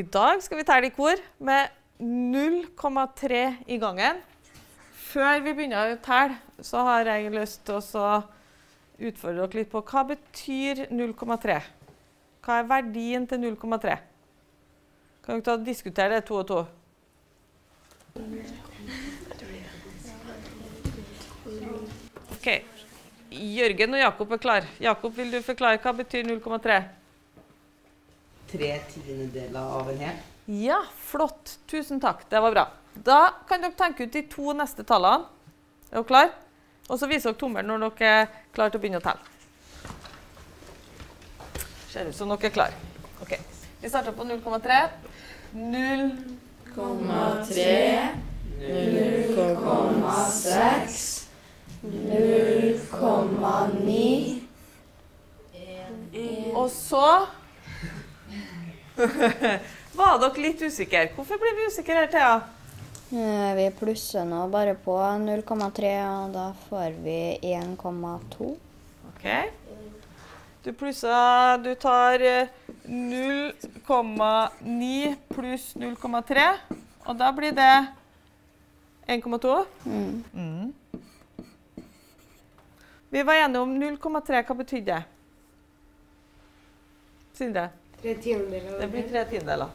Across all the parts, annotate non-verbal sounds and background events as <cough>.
I dag skal vi telle i kor med 0,3 i gangen. Før vi begynner å telle, så har jeg lyst til å utfordre dere litt på hva betyr 0,3? Hva er verdien til 0,3? Kan dere diskutere det to og to? OK. Jørgen og Jakob er klar. Jakob, vil du forklare hva betyr 0,3? Tre tiendedeler av en hel. Ja, flott. Tusen takk. Det var bra. Da kan dere tenke ut de to neste tallene. Er dere klare? Og så viser dere tommelen når dere er klare til å begynne å telle. Ser ut som dere er klare. Ok. Vi starter på 0,3. 0 0,3, 0,6, 0,9 Og så <laughs> var dere litt usikre. Hvorfor ble vi usikre her, Thea? Eh, Vi plusser nå bare på 0,3, og da får vi 1,2. Ok. Du plusser Du tar eh, 0,9 pluss 0,3, og da blir det 1,2. Mm. Mm. Vi var enige om 0,3. Hva betydde det? Sindre? Tre tiendedeler Det blir tre tiendedeler.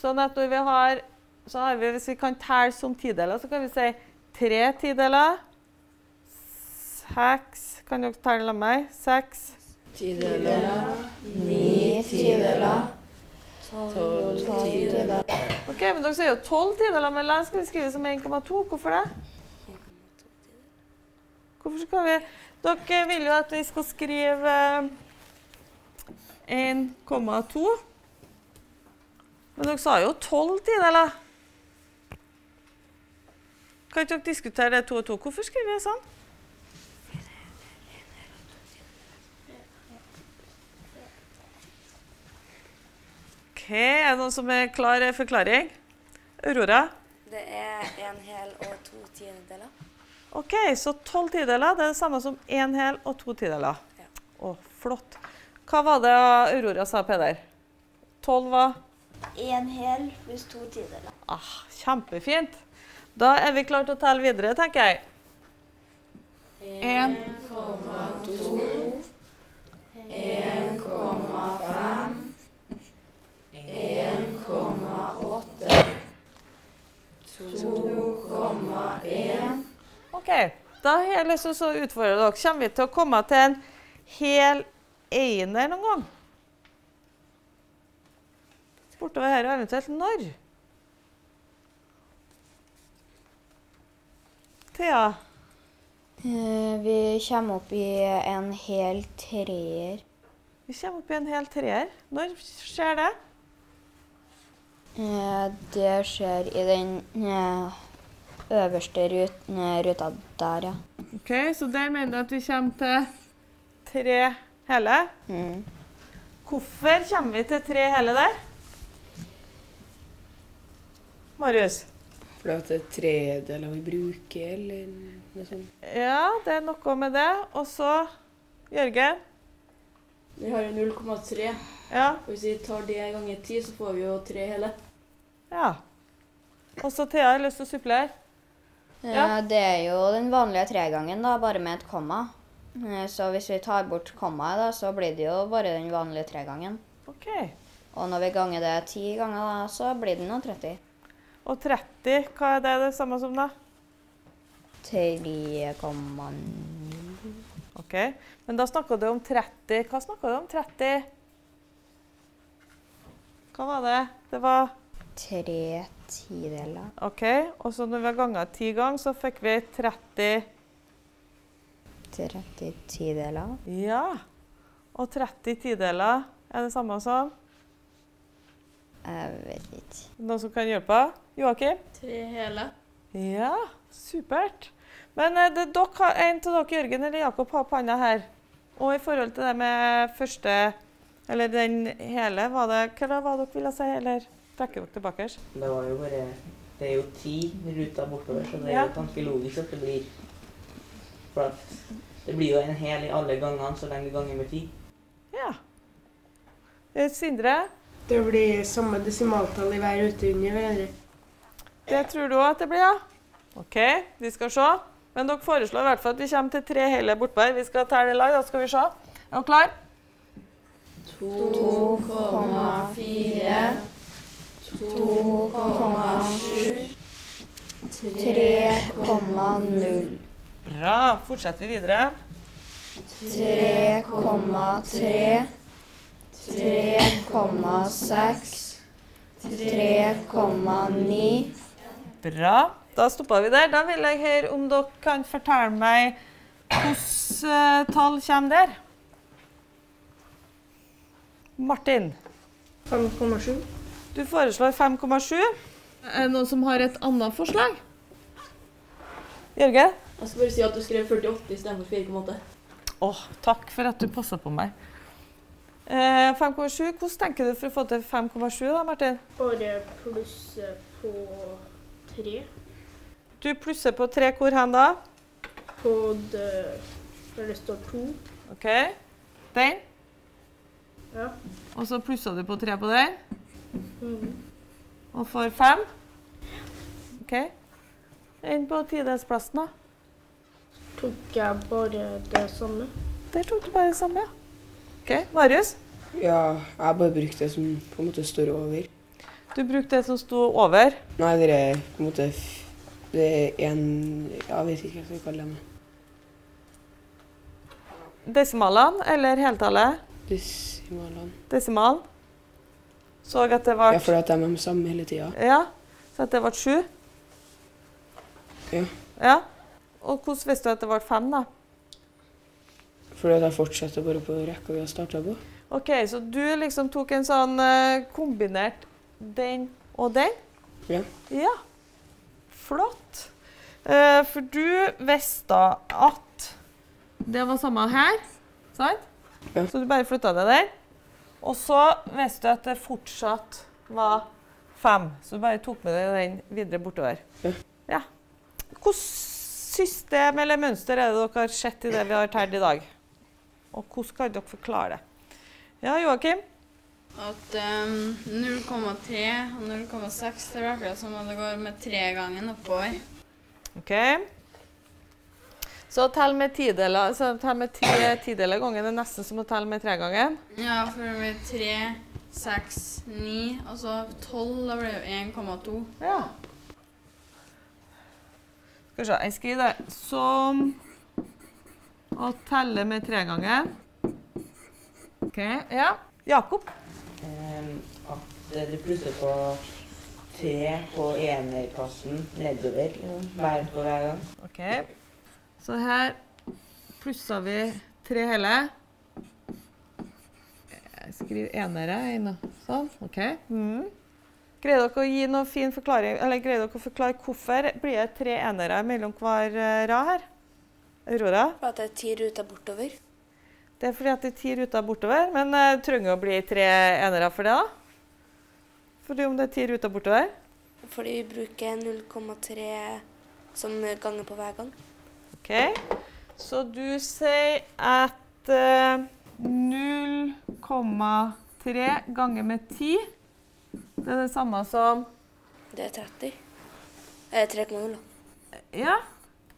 Sånn at når vi har, så har vi, hvis vi kan telle som tideler, så kan vi si tre tideler. Seks Kan dere telle med meg? Seks. tideler, Ni tideler. tolv tideler. Ok, men Dere sier jo tolv tideler, men la oss skal vi skrive som 1,2. Hvorfor det? Hvorfor skal vi Dere vil jo at vi skal skrive 1,2. Men dere sa jo tolv tideler. Kan ikke dere diskutere det to og to? Hvorfor skriver vi sånn? Ok, Er det noen som er klar forklaring? Aurora? Det er en hel og to tiendedeler. Ok, så tolv tideler det er det samme som en hel og to tideler. Ja. Å, flott. Hva var det Aurora sa, Peder? Tolv var En hel pluss to tideler. ah, Kjempefint. Da er vi klare til å telle videre, tenker jeg. En. Ok, da har jeg lyst til å utfordre dere. Kommer vi til å komme til en hel einer noen gang? Bortover her, og eventuelt når? Thea? Eh, Vi kommer opp i en hel treer. Vi kommer opp i en hel treer. Når skjer det? Eh, Det skjer i den eh, øverste ruta der, ja. Ok, Så der mener du at vi kommer til tre hele? Mm. Hvorfor kommer vi til tre hele der? Marius? For det er tredeler vi bruker, eller noe sånt. Ja, det er noe med det. Og så Jørgen? Vi har jo 0,3. Ja. og Hvis vi tar det ganger 10, så får vi jo tre hele. ja. Og så Thea har lyst til å supplere. Ja. Ja. Det er jo den vanlige tregangen, da, bare med et komma. Eh, Så hvis vi tar bort kommaet, da, så blir det jo bare den vanlige tregangen. Ok. Og når vi ganger det ti ganger, da, så blir det nå 30. Og 30, hva er det det samme som da? 3,9 Ok. Men da snakka du om 30. Hva snakka du om? 30 Hva var det? Det var Tre tideler. OK. Og så når vi har ganga ti ganger, så fikk vi 30 30 tideler. Ja. Og 30 tideler er det samme som Jeg vet ikke. Noen som kan hjelpe? Joakim? Tre hele. Ja, supert. Men eh, det, dere har, en av dere, Jørgen eller Jakob, har panna her. Og i forhold til det med første Eller den hele, var det Hva var det dere ville si? Eller trekker dere tilbake? Det var jo bare Det er jo ti ruter bortover, så det er Ja. jo ganske logisk at det blir at det blir jo en hel i alle gangene så lenge du ganger med ti. Ja. Eh, Sindre? Det blir samme desimaltall i hver ute under hverandre. Det tror du òg at det blir, ja? OK, vi skal se. Men dere foreslår i hvert fall at vi kommer til tre hele bortpå her. Vi skal telle i lag, da skal vi se. Er dere klar? 2,4 2,7 3,0. Bra. Fortsetter vi videre. 3,3. 3,6. 3,9. Bra. Da stoppa vi der. Da vil jeg høre om dere kan fortelle meg hvilke tall kommer der. Martin, 5,7. du foreslår 5,7. Er det noen som har et annet forslag? Jørgen? Jeg skal bare si at du skrev 48 istedenfor 4,8. Åh, takk for at du passa på meg. Eh, 5,7. Hvordan tenker du for å få til 5,7 da, Martin? Bare plusse på 3. Du plusser på 3 hvor hen da? på det der det står 2. OK. Den. Ja. Og så plusser du på 3 på den. Mm. Og får 5? OK. Inn på tidelsplassen, da. Tok jeg bare det samme. Der tok du bare det samme, ja. OK. Marius, Ja, jeg har bare brukt det som på en måte står over. du brukte det som sto over. Nei, det er på en måte Det er en Jeg vet ikke hva jeg skal kalle det. Desimalene eller heltallet? Desimalene. Desimal. Så at det ble Ja, fordi at de er de samme hele tida. Ja, så at det ble sju? Ja. ja. Og hvordan visste du at det ble fem, da? Fordi jeg fortsetter bare på rekka vi har starta på. OK, så du liksom tok en sånn eh, kombinert den og den? Ja. Ja. Flott. Eh, for du visste at det var samme her, sant? Ja. Så du bare flytta det der. Og så visste du at det fortsatt var fem, så du bare tok med deg den videre bortover. Ja. ja. Hvilket system eller mønster er det dere har sett i det vi har talt i dag? Og hvordan kan dere forklare det? Ja, Joakim? At um, 0,3 og 0,6 det er akkurat som om det går med tregangen oppover. Ok. Så tell med tideler, så tell med ti tideler gangen er nesten som å telle med tregangen. Ja, for det blir 3, 6, 9, og så 12. Da blir det jo 1,2. Ja. Skal vi se, jeg skriver det som å telle med tregangen. Ok, ja. Jakob? Ehm, at eh, du plusser på tre på enerplassen nedover. liksom, Hver på hver gang. Ok. Så her plusser vi tre hele. Jeg skriver enere. En, sånn. OK. Mm. Greier dere å gi noen fin forklaring, eller greier dere å forklare hvorfor blir det tre enere mellom hver eh, rad her? Aurora? For at det er ti ruter bortover. Det er fordi at det er ti ruter bortover, men uh, trenger å bli tre enere for det, da? Fordi om det er ti ruter bortover? Fordi vi bruker 0,3 som ganger på hver gang. OK. Så du sier at eh, 0,3 ganger med 10 Det er det samme som Det er 30. Eh, 3,0. Ja,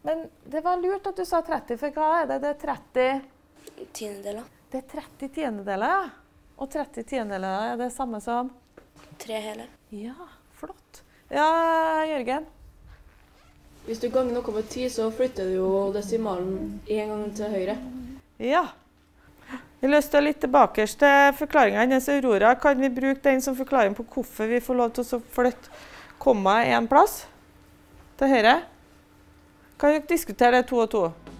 men det var lurt at du sa 30, for hva er det? Det er 30 Tiendedeler. Det er 30 tiendedeler, ja. Og 30 tiendedeler er det samme som Tre hele. Ja, flott. Ja, Jørgen? Hvis du ganger noe med 10, så flytter du jo desimalen én gang til høyre. Ja. Til å litt tilbake til forklaringa hennes. Aurora, kan vi bruke den som forklaring på hvorfor vi får lov til å flytte komma én plass til høyre? Kan dere diskutere det to og to?